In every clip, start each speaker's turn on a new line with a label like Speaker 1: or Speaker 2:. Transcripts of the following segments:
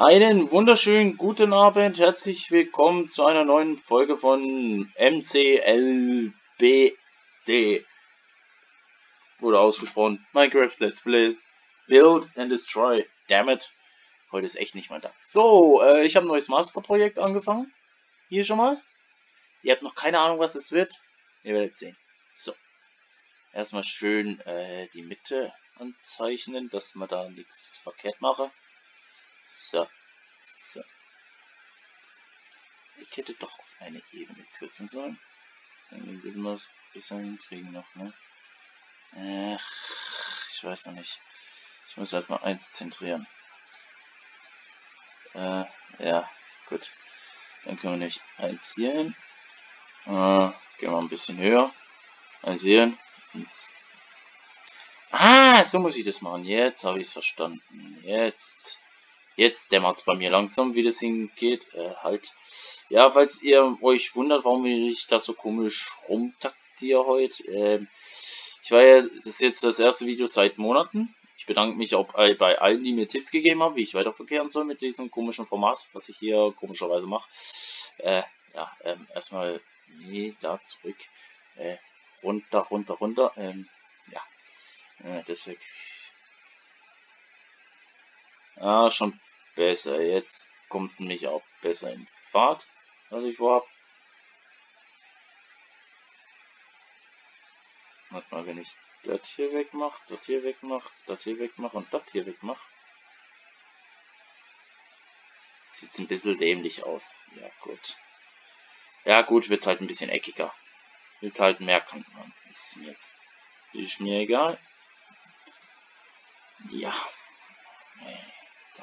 Speaker 1: Einen wunderschönen guten Abend, herzlich willkommen zu einer neuen Folge von MCLBD. Wurde ausgesprochen. Minecraft Let's Play. Build and Destroy. Damn it. Heute ist echt nicht mein Tag. So, äh, ich habe ein neues Masterprojekt angefangen. Hier schon mal. Ihr habt noch keine Ahnung, was es wird. Ihr werdet sehen. So. Erstmal schön äh, die Mitte anzeichnen, dass man da nichts verkehrt mache. So. So. Ich hätte doch auf eine Ebene kürzen sollen. Dann würden wir es ein bisschen hinkriegen noch, ne? Ach, ich weiß noch nicht. Ich muss erstmal eins zentrieren. Äh, ja, gut. Dann können wir nicht eins hier hin. Äh, gehen wir ein bisschen höher. Eins hier hin. Eins. Ah, so muss ich das machen. Jetzt habe ich es verstanden. Jetzt. Jetzt dämmert es bei mir langsam, wie das hingeht. Äh, halt. Ja, falls ihr euch wundert, warum ich da so komisch rumtaktiere heute. Äh, ich war ja, das ist jetzt das erste Video seit Monaten. Ich bedanke mich auch bei, bei allen, die mir Tipps gegeben haben, wie ich weiterverkehren soll mit diesem komischen Format, was ich hier komischerweise mache. Äh, ja, ähm, erstmal, nee, da zurück. Äh, runter, runter, runter. Ähm, ja, äh, deswegen. Ah, schon besser. Jetzt kommt es nämlich auch besser in Fahrt, was ich vorhab. Warte mal, wenn ich das hier wegmache, das hier wegmache, das hier wegmache und das hier wegmache. Sieht ein bisschen dämlich aus. Ja, gut. Ja, gut, wird halt ein bisschen eckiger. Wird halt mehr Kanten haben. Ist mir jetzt. Ist mir egal. Ja.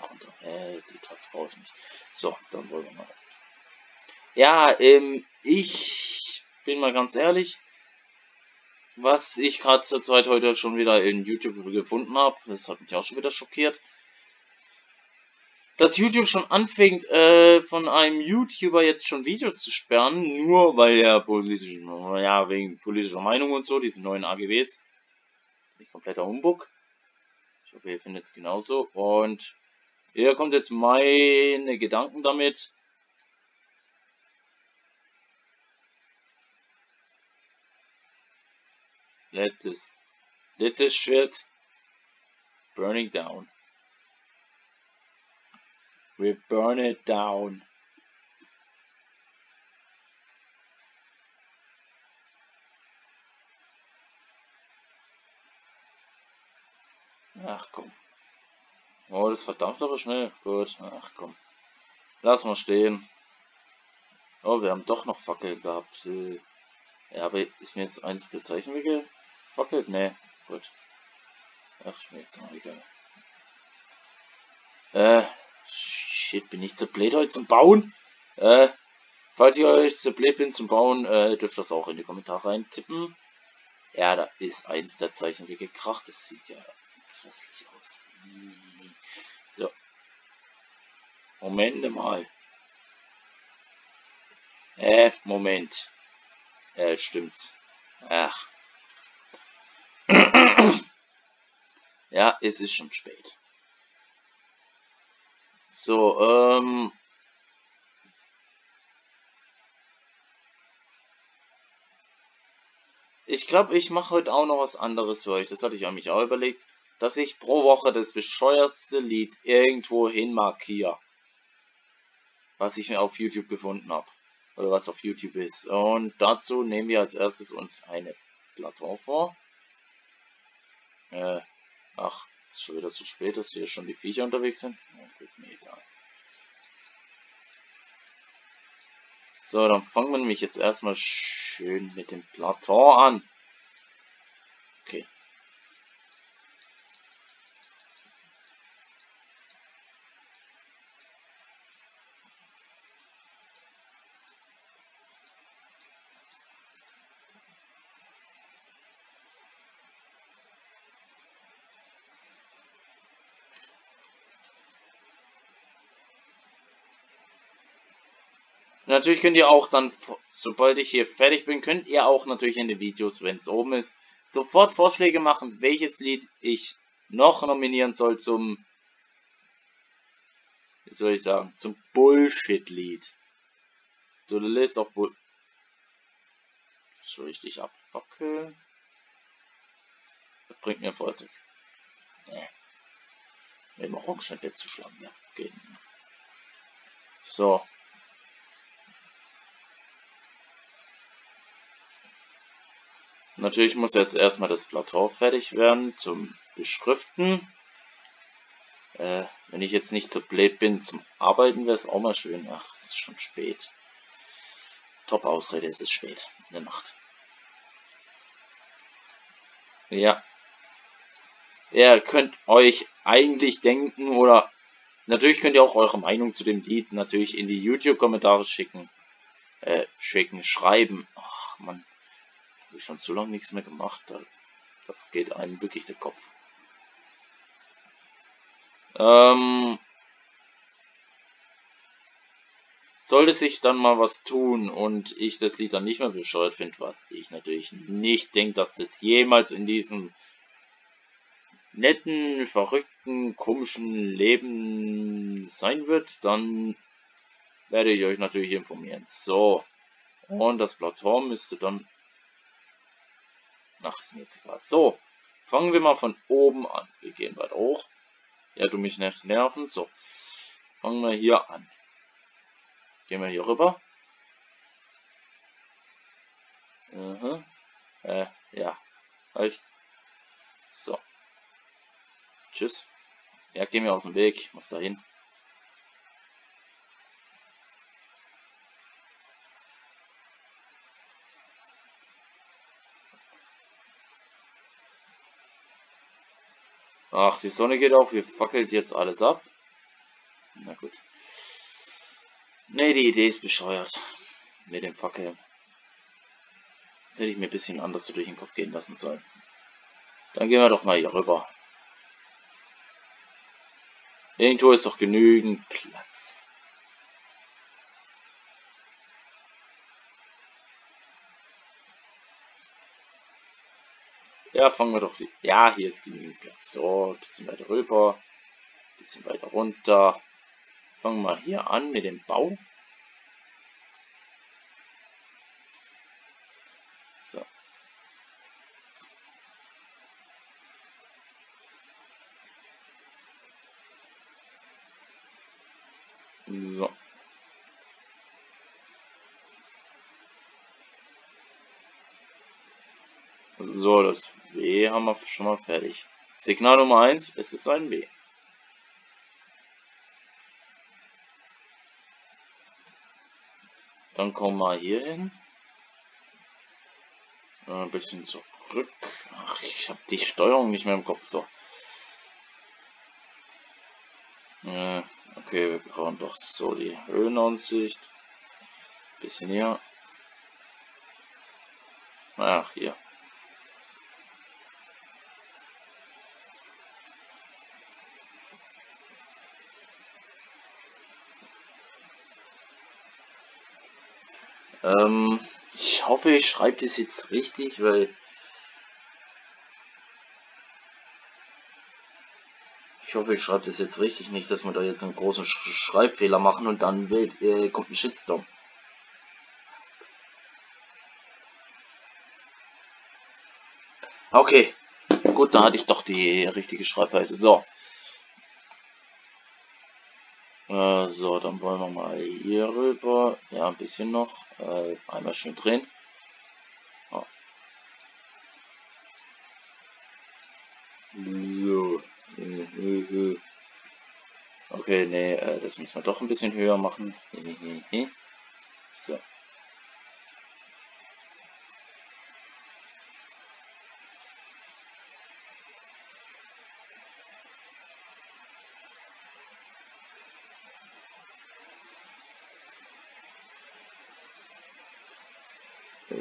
Speaker 1: Darunter. Äh, die Taste brauche ich nicht. So, dann wollen wir mal. Ja, ähm, ich bin mal ganz ehrlich. Was ich gerade zur Zeit heute schon wieder in YouTube gefunden habe, das hat mich auch schon wieder schockiert. Dass YouTube schon anfängt, äh, von einem YouTuber jetzt schon Videos zu sperren, nur weil er politisch, ja, wegen politischer Meinung und so, diese neuen AGBs. Nicht kompletter Humbug. Ich hoffe, ihr findet es genauso. Und hier kommt jetzt meine Gedanken damit. Let this, let this shit burning down. We burn it down. Ach komm. Oh, das verdampft aber schnell. Gut, ach komm. Lass mal stehen. Oh, wir haben doch noch Fackel gehabt. Ja, aber ist mir jetzt eins der Zeichen weggefackelt? Ne, gut. Ach, ist mir jetzt noch egal. Äh, shit, bin ich zu blöd heute zum Bauen? Äh, falls ich euch zu blöd bin zum Bauen, äh, dürft das auch in die Kommentare eintippen. Ja, da ist eins der Zeichen weggekracht. Das sieht ja grässlich aus. So. Moment mal. Äh, Moment. Äh, stimmt's. Ach. ja, es ist schon spät. So, ähm. Ich glaube, ich mache heute auch noch was anderes für euch. Das hatte ich mich auch überlegt dass ich pro Woche das bescheuertste Lied irgendwo hin markiere. Was ich mir auf YouTube gefunden habe. Oder was auf YouTube ist. Und dazu nehmen wir als erstes uns eine Platon vor. Äh, ach, ist schon wieder zu spät, dass hier schon die Viecher unterwegs sind. Ja, gut, mir egal. So, dann fangen wir nämlich jetzt erstmal schön mit dem Platon an. Okay. Natürlich könnt ihr auch dann, sobald ich hier fertig bin, könnt ihr auch natürlich in den Videos, wenn es oben ist, sofort Vorschläge machen, welches Lied ich noch nominieren soll zum wie soll ich sagen, zum Bullshit-Lied. Du lässt auf Bull... Soll ich dich abfackeln? Das bringt mir Feuerzeug. Nee. Mit dem zu schlagen, ja. Geht. So. Natürlich muss jetzt erstmal das Plateau fertig werden zum Beschriften. Äh, wenn ich jetzt nicht so blöd bin zum Arbeiten, wäre es auch mal schön. Ach, es ist schon spät. Top-Ausrede, es ist spät in der Nacht. Ja. Ihr könnt euch eigentlich denken oder natürlich könnt ihr auch eure Meinung zu dem Lied natürlich in die YouTube-Kommentare schicken. Äh, schicken, schreiben. Ach, man. Habe schon so lange nichts mehr gemacht. Da, da geht einem wirklich der Kopf. Ähm, sollte sich dann mal was tun und ich das Lied dann nicht mehr bescheuert finde, was ich natürlich nicht denke, dass das jemals in diesem netten, verrückten, komischen Leben sein wird, dann werde ich euch natürlich informieren. So, und das Plateau müsste dann... Ach, ist mir jetzt egal. So, fangen wir mal von oben an. Wir gehen weiter hoch. Ja, du mich nicht nerven. So. Fangen wir hier an. Gehen wir hier rüber. Mhm. Äh, ja. Halt. So. Tschüss. Ja, geh mir aus dem Weg. Ich muss da hin. Ach, die Sonne geht auf, ihr fackelt jetzt alles ab. Na gut. Ne, die Idee ist bescheuert. Mit dem Fackeln. Das hätte ich mir ein bisschen anders so durch den Kopf gehen lassen sollen. Dann gehen wir doch mal hier rüber. Irgendwo ist doch genügend Platz. Ja, fangen wir doch. Ja, hier ist genügend Platz. So, ein bisschen weiter rüber. Ein bisschen weiter runter. Fangen wir hier an mit dem Bau. So. So. So, das W haben wir schon mal fertig. Signal Nummer 1, es ist ein W. Dann kommen wir hier hin. Ein bisschen zurück. Ach, ich habe die Steuerung nicht mehr im Kopf. So. okay, wir brauchen doch so die Höhenansicht. Bisschen hier. Ach, hier. Ähm, ich hoffe, ich schreibe das jetzt richtig, weil ich hoffe, ich schreibe das jetzt richtig, nicht, dass wir da jetzt einen großen Sch Schreibfehler machen und dann wird, äh, kommt ein Shitstorm. Okay, gut, da hatte ich doch die richtige Schreibweise. So. Äh, so, dann wollen wir mal hier rüber. Ja, ein bisschen noch. Äh, einmal schön drehen. Oh. So. Okay, nee, äh, das müssen wir doch ein bisschen höher machen. So.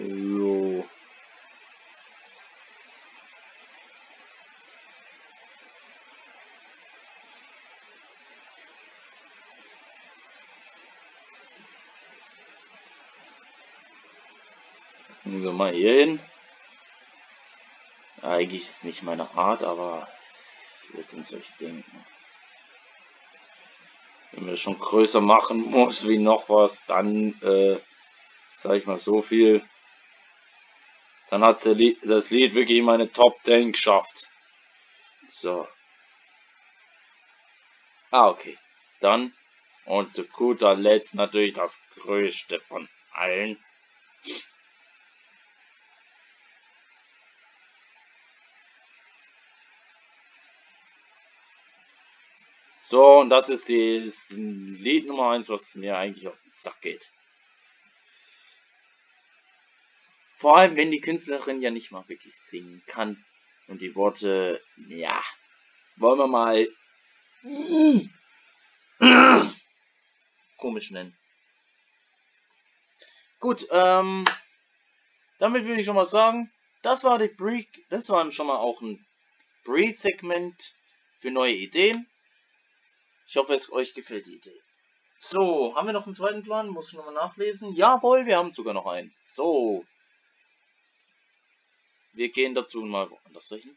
Speaker 1: So. Gehen wir mal hier hin. Eigentlich ist es nicht meine Art, aber ihr könnt es euch denken. Wenn man schon größer machen muss wie noch was, dann, äh, sag ich mal so viel, dann hat das Lied wirklich in meine Top 10 geschafft. So. Ah, okay. Dann, und zu guter Letzt natürlich das größte von allen. So, und das ist das Lied Nummer 1, was mir eigentlich auf den Sack geht. Vor allem, wenn die Künstlerin ja nicht mal wirklich singen kann. Und die Worte, ja, wollen wir mal komisch nennen. Gut, ähm, damit würde ich schon mal sagen, das war die Pre, das war schon mal auch ein Pre-Segment für neue Ideen. Ich hoffe, es euch gefällt die Idee. So, haben wir noch einen zweiten Plan? Muss ich nochmal nachlesen? Jawohl, wir haben sogar noch einen. So. Wir gehen dazu mal woanders hin.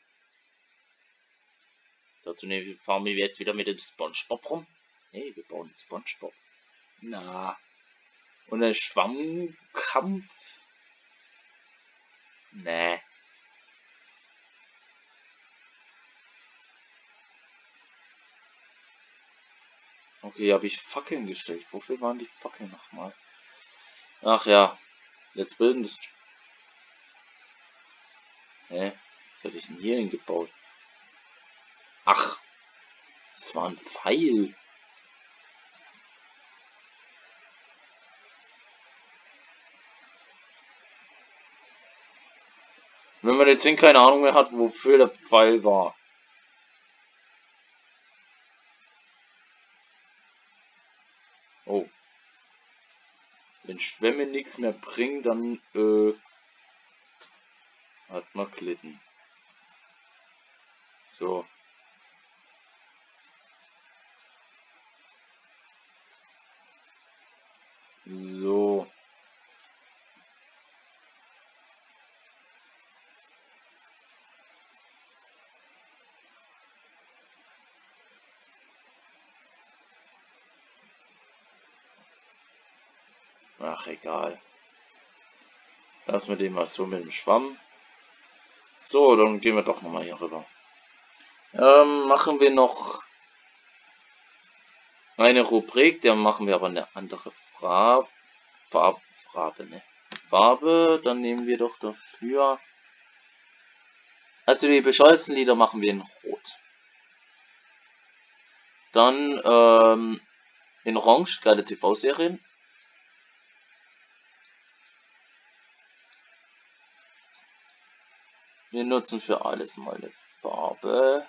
Speaker 1: Dazu fahren wir jetzt wieder mit dem Spongebob rum. Nee, wir bauen Spongebob. Na. Und ein Schwammkampf. Nee. Okay, habe ich Fackeln gestellt. Wofür waren die Fackeln nochmal? Ach ja. Jetzt bilden das... Hä? Was hätte ich denn hier hingebaut? Ach. Das war ein Pfeil. Wenn man jetzt keine Ahnung mehr hat, wofür der Pfeil war. wenn Schwämme nichts mehr bringen, dann äh, hat man glitten. So. So. Ach, egal. Lassen wir den mal so mit dem Schwamm. So, dann gehen wir doch nochmal hier rüber. Ähm, machen wir noch eine Rubrik, dann machen wir aber eine andere Farbe. Farbe, Farbe, ne? Farbe, dann nehmen wir doch dafür. Also die bescheuerten Lieder machen wir in Rot. Dann ähm, in Orange, geile TV-Serien. Wir nutzen für alles mal eine Farbe.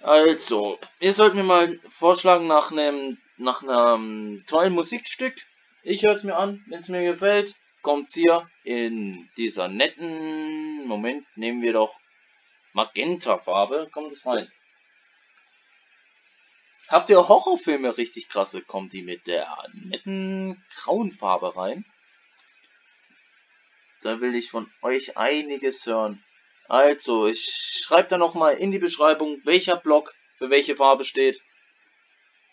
Speaker 1: Also, ihr sollt mir mal vorschlagen nach einem nach einem tollen Musikstück. Ich höre es mir an, wenn es mir gefällt. Kommt's hier in dieser netten Moment nehmen wir doch Magenta Farbe. Kommt es rein. Habt ihr Horrorfilme richtig krasse? Kommt die mit der netten grauen Farbe rein? Da will ich von euch einiges hören. Also, ich schreibe da nochmal in die Beschreibung, welcher Block für welche Farbe steht.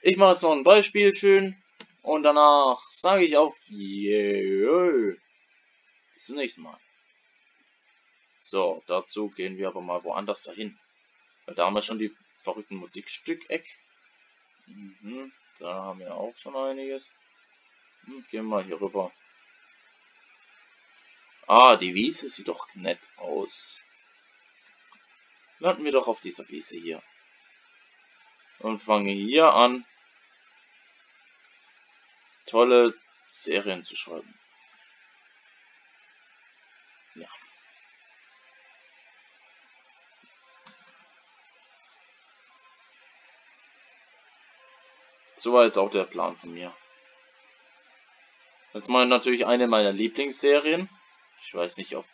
Speaker 1: Ich mache jetzt noch ein Beispiel schön. Und danach sage ich auf yeah. Bis zum nächsten Mal. So, dazu gehen wir aber mal woanders dahin. Weil da haben wir schon die verrückten Musikstück-Eck. Mhm, da haben wir auch schon einiges. Hm, gehen wir hier rüber. Ah, die Wiese sieht doch nett aus. Landen wir doch auf dieser Wiese hier. Und fangen hier an, tolle Serien zu schreiben. Ja. So war jetzt auch der Plan von mir. Jetzt mal natürlich eine meiner Lieblingsserien. Ich weiß nicht, ob,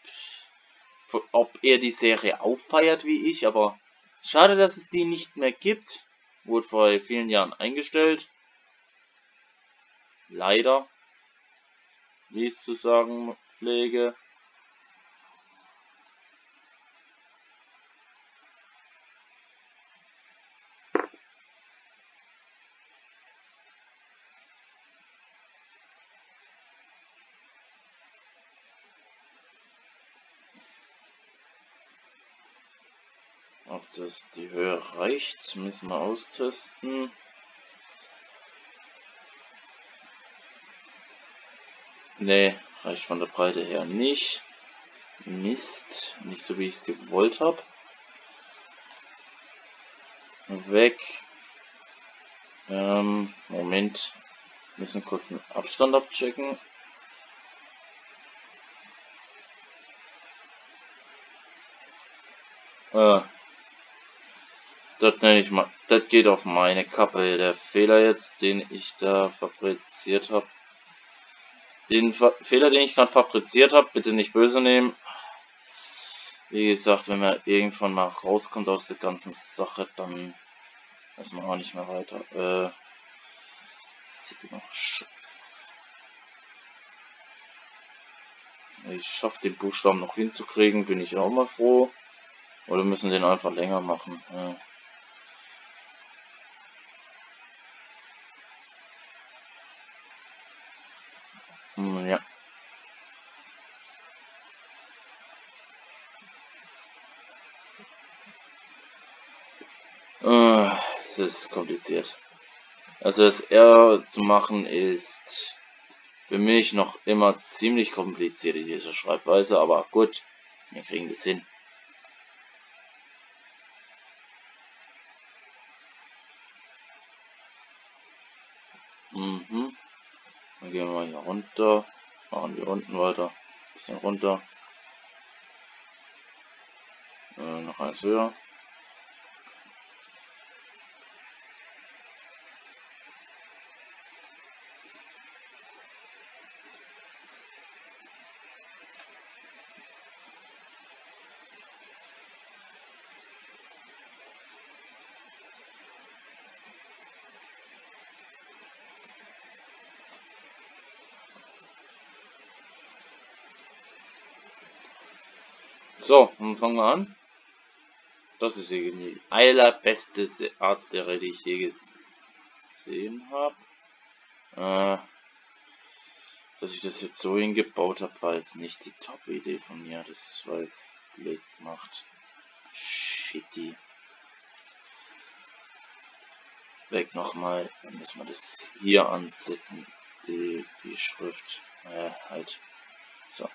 Speaker 1: ob er die Serie auffeiert wie ich, aber schade, dass es die nicht mehr gibt. Wurde vor vielen Jahren eingestellt. Leider. Wie es zu sagen pflege. Ob das die Höhe reicht, müssen wir austesten. Ne, reicht von der Breite her nicht. Mist, nicht so wie ich es gewollt habe. Weg. Ähm, Moment. Müssen kurz einen Abstand abchecken. Äh, das nenne ich mal, das geht auf meine Kappe. Der Fehler jetzt, den ich da fabriziert habe. Den Fa Fehler, den ich gerade fabriziert habe, bitte nicht böse nehmen. Wie gesagt, wenn man irgendwann mal rauskommt aus der ganzen Sache, dann das machen wir nicht mehr weiter. Äh, sieht immer noch scheiße aus. Ich schaffe den Buchstaben noch hinzukriegen, bin ich auch mal froh. Oder müssen den einfach länger machen. Ja. Hm, ja. Ah, ist kompliziert. Also das R zu machen ist für mich noch immer ziemlich kompliziert in dieser Schreibweise, aber gut, wir kriegen das hin. Mhm. Dann gehen wir mal hier runter. Machen wir unten weiter. Bisschen runter. Äh, noch eins höher. So, dann fangen wir an. Das ist die allerbeste Artserie, die ich je gesehen habe. Äh, dass ich das jetzt so hingebaut habe, war jetzt nicht die Top-Idee von mir. Das war jetzt blöd gemacht. Shitty. Weg nochmal. Dann müssen wir das hier ansetzen. Die, die Schrift. Äh, halt. So.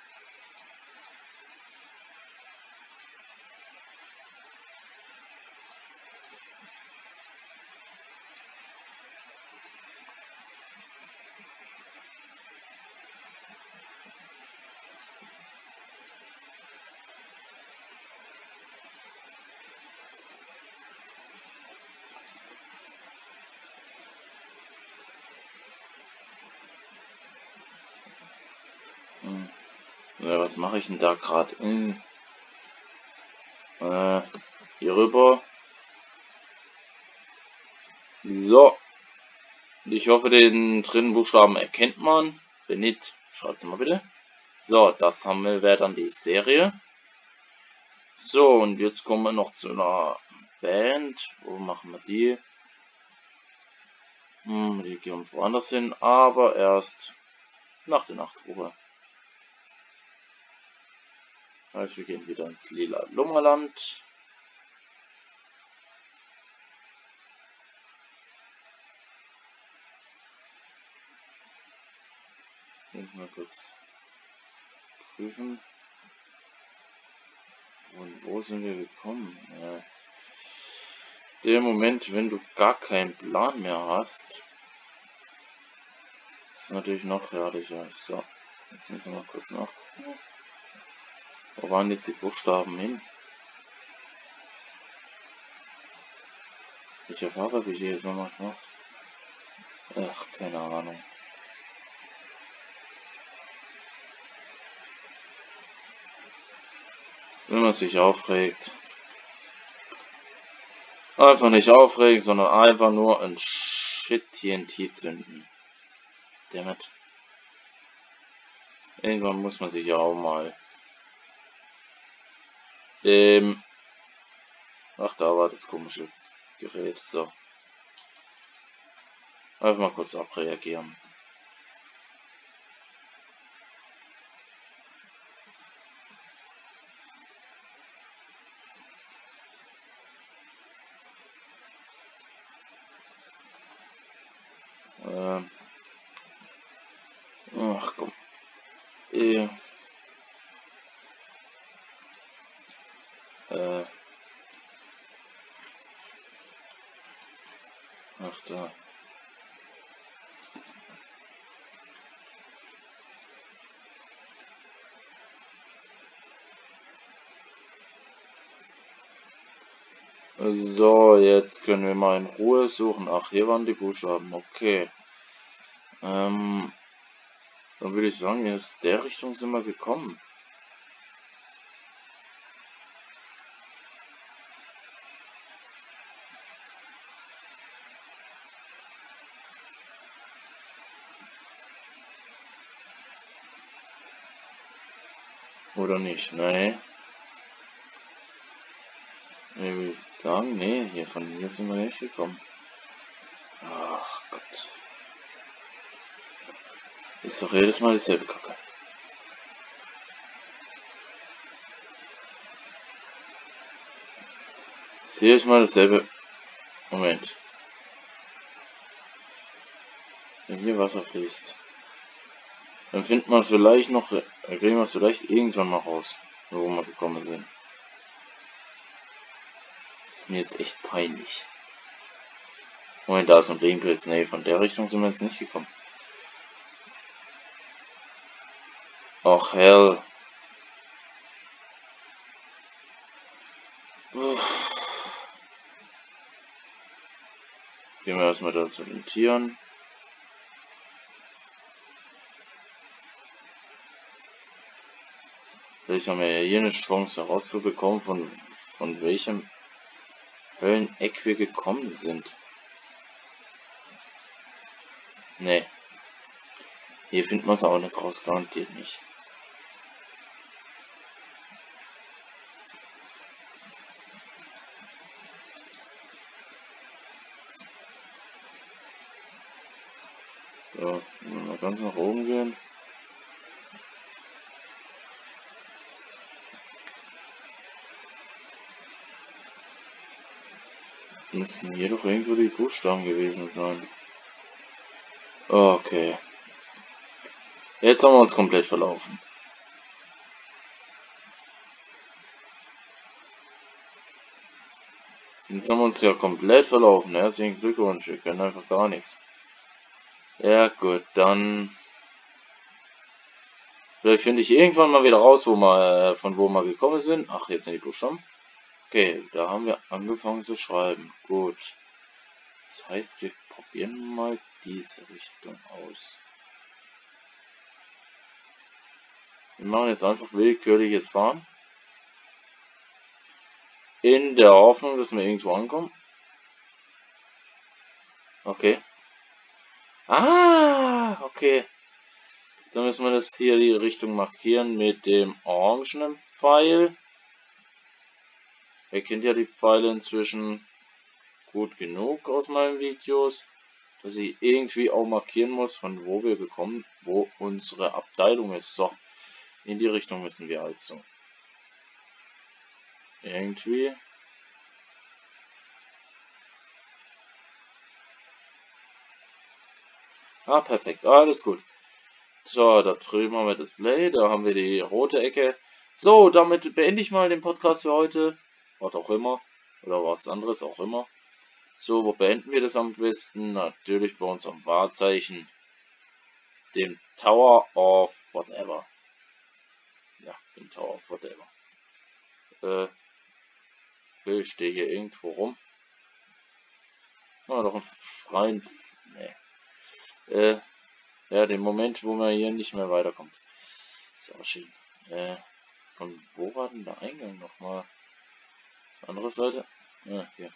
Speaker 1: Ja, was mache ich denn da gerade? Hm. Äh, hier rüber. So. Ich hoffe, den dritten Buchstaben erkennt man. Wenn nicht, schreibt es mal bitte. So, das haben wir, dann die Serie. So, und jetzt kommen wir noch zu einer Band. Wo machen wir die? Hm, die gehen woanders hin, aber erst nach der Nachtruhe. Also wir gehen wieder ins lila Lummerland. Und mal kurz prüfen. Und wo sind wir gekommen? Ja. Der Moment, wenn du gar keinen Plan mehr hast, ist natürlich noch herrlicher. So, jetzt müssen wir mal kurz nachgucken. Wo waren jetzt die Buchstaben hin? Welche Farbe habe ich hier jetzt nochmal gemacht? Ach, keine Ahnung. Wenn man sich aufregt. Einfach nicht aufregen, sondern einfach nur ein Shit TNT zünden. Damit. Irgendwann muss man sich ja auch mal ähm. Ach, da war das komische Gerät. So. Einfach mal kurz abreagieren. Ähm. Ach komm. E. Äh. Ach da. So, jetzt können wir mal in Ruhe suchen. Ach, hier waren die Buchstaben. Okay. Ähm, dann würde ich sagen, aus der Richtung sind wir gekommen. Oder nicht? Nein. Ich würde sagen, nee, hier von hier sind wir nicht gekommen. Ach Gott. Ist doch jedes Mal dieselbe Kacke. Ist jedes Mal dasselbe. Moment. Wenn hier Wasser fließt. Dann finden wir es vielleicht noch, kriegen wir es vielleicht irgendwann mal raus, wo wir gekommen sind. Ist mir jetzt echt peinlich. Moment, da ist ein Regenpilz. Nee, von der Richtung sind wir jetzt nicht gekommen. Och, hell. Gehen wir erstmal da zu den Tieren. Vielleicht haben wir ja hier eine Chance herauszubekommen, von, von welchem Hölleneck wir gekommen sind. Nee. Hier finden wir es auch nicht raus, garantiert nicht. So, mal ganz nach oben gehen. Müssen hier doch irgendwo die Buchstaben gewesen sein. Okay. Jetzt haben wir uns komplett verlaufen. Jetzt haben wir uns ja komplett verlaufen. Herzlichen Glückwunsch, wir können einfach gar nichts. Ja gut, dann... Vielleicht finde ich irgendwann mal wieder raus, wo wir, äh, von wo wir gekommen sind. Ach, jetzt sind die Buchstaben. Okay, da haben wir angefangen zu schreiben. Gut. Das heißt, wir probieren mal diese Richtung aus. Wir machen jetzt einfach willkürliches Fahren. In der Hoffnung, dass wir irgendwo ankommen. Okay. Ah, okay. Dann müssen wir das hier die Richtung markieren mit dem orangenen Pfeil. Ihr kennt ja die Pfeile inzwischen gut genug aus meinen Videos, dass ich irgendwie auch markieren muss, von wo wir bekommen, wo unsere Abteilung ist. So, in die Richtung müssen wir also. Irgendwie. Ah, perfekt. Alles gut. So, da drüben haben wir das Play, da haben wir die rote Ecke. So, damit beende ich mal den Podcast für heute was auch immer, oder was anderes auch immer. So, wo beenden wir das am besten? Natürlich bei unserem Wahrzeichen, dem Tower of Whatever. Ja, dem Tower of Whatever. Äh, ich stehe hier irgendwo rum. Mal doch einen freien. Nee. Äh, ja, den Moment, wo man hier nicht mehr weiterkommt. Ist auch schön. Äh, von wo war denn der Eingang nochmal? Andere Seite. Ja, hier.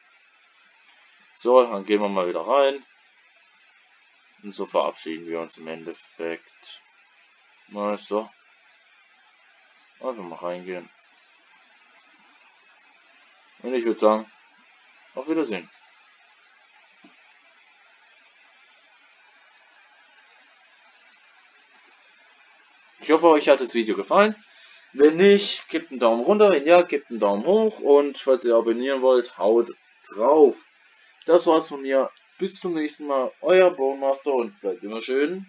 Speaker 1: So, dann gehen wir mal wieder rein. Und so verabschieden wir uns im Endeffekt. Mal so. Einfach mal reingehen. Und ich würde sagen, auf Wiedersehen. Ich hoffe, euch hat das Video gefallen. Wenn nicht, gebt einen Daumen runter. Wenn ja, gebt einen Daumen hoch. Und falls ihr abonnieren wollt, haut drauf. Das war's von mir. bis zum nächsten Mal. Euer Bone Master und bleibt immer schön.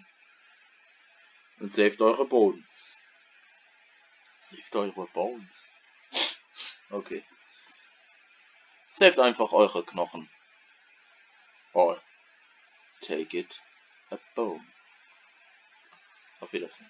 Speaker 1: Und saved eure Bones. Saved eure Bones. Okay. Saved einfach eure Knochen. All. Take it a bone. Auf Wiedersehen.